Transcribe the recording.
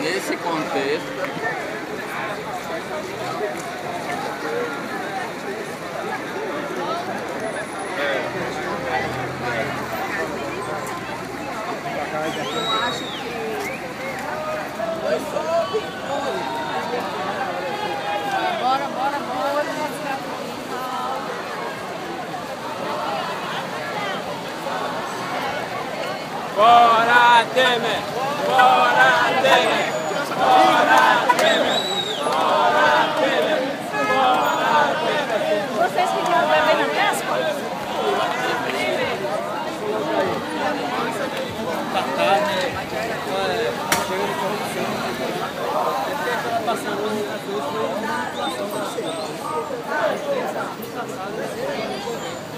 Nesse contexto, Eu acho que. Bora, bora, bora. Bora, Temer! 引き立つ方がいい。